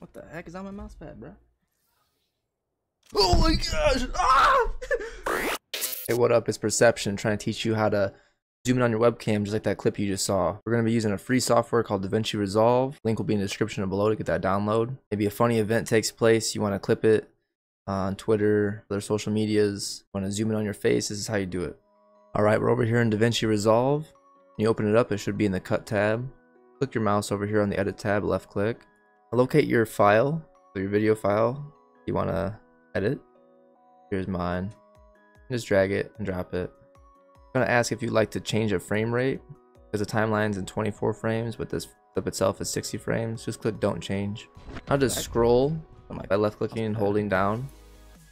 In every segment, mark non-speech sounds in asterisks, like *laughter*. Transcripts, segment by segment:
What the heck is on my mouse pad, bro? Oh my gosh! Ah! hey, what up? It's Purception trying to teach you how to zoom in on your webcam just like that clip you just saw. We're going to be using a free software called DaVinci Resolve. Link will be in the description below to get that download. Maybe a funny event takes place, you want to clip it on Twitter, other social medias, want to zoom in on your face, this is how you do it. Alright, we're over here in DaVinci Resolve. When you open it up, it should be in the Cut tab. Click your mouse over here on the Edit tab, left click. Locate your file, your video file you want to edit. Here's mine. Just drag it and drop it. I'm going to ask if you'd like to change a frame rate because the timeline's in 24 frames, but this clip itself is 60 frames. Just click don't change. I'll just scroll by left clicking and holding down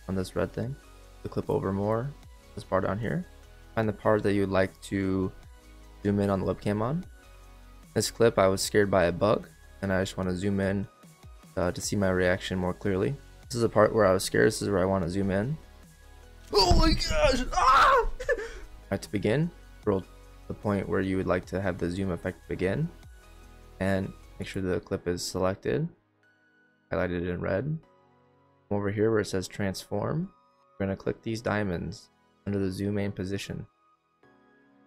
on this red thing to clip over more. This part down here. Find the part that you'd like to zoom in on the webcam on. This clip, I was scared by a bug, and I just want to zoom in uh, to see my reaction more clearly. This is the part where I was scared. This is where I want to zoom in. Oh my gosh! Ah! *laughs* Right to begin, scroll the point where you would like to have the zoom effect begin, and make sure the clip is selected, highlighted in red. Over here where it says transform, we're going to click these diamonds under the zoom in position.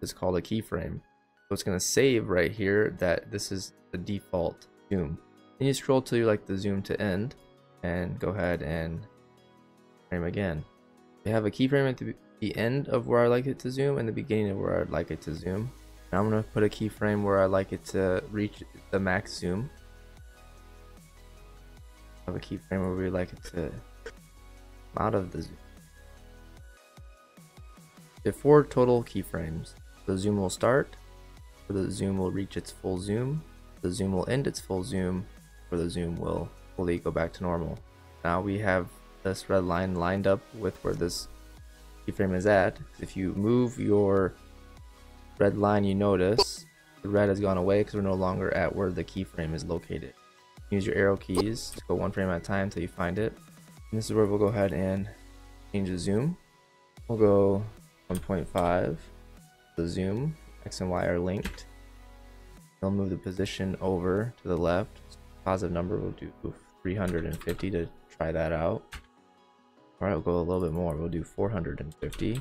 It's called a keyframe. So it's going to save right here that this is the default zoom. Then you scroll till you like the zoom to end and go ahead and frame again. We have a keyframe at the the end of where I like it to zoom and the beginning of where I'd like it to zoom. And I'm going to put a keyframe where I like it to reach the max zoom. Have a keyframe where we like it to out of the zoom. There four total keyframes. The zoom will start, the zoom will reach its full zoom, the zoom will end its full zoom, the zoom will fully go back to normal. Now we have this red line lined up with where this keyframe is at. If you move your red line, you notice the red has gone away because we're no longer at where the keyframe is located. Use your arrow keys to go one frame at a time until you find it. And this is where we'll go ahead and change the zoom. We'll go 1.5. The zoom, X and Y are linked. We'll move the position over to the left. Positive number, we'll do 350 to try that out. Alright, we'll go a little bit more. We'll do 450.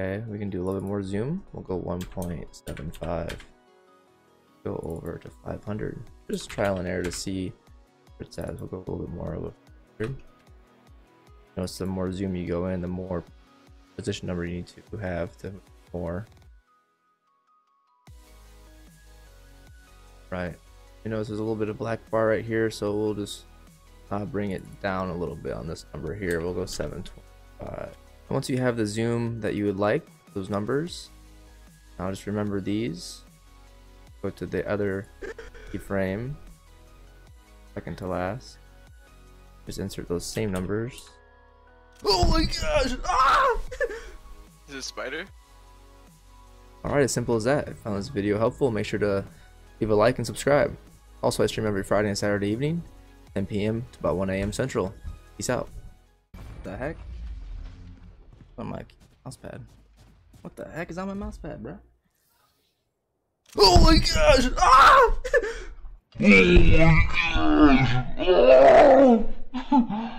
Okay, we can do a little bit more zoom. We'll go 1.75. Go over to 500. Just trial and error to see where it's at. We'll go a little bit more over 100. Notice the more zoom you go in, the more position number you need to have to more. Right. You notice there's a little bit of black bar right here, so we'll just uh, bring it down a little bit on this number here. We'll go 725. Once you have the zoom that you would like, those numbers, now just remember these. Go to the other keyframe, second to last. Just insert those same numbers. Oh my gosh! Ah! *laughs* Is it a spider? Alright, as simple as that. If you found this video helpful, make sure to leave a like and subscribe. Also, I stream every Friday and Saturday evening. 10 p.m. to about 1 a.m. Central. Peace out. What the heck? On my mouse pad. What the heck is on my mouse pad, bro? Oh my gosh! Ah! *laughs* *laughs*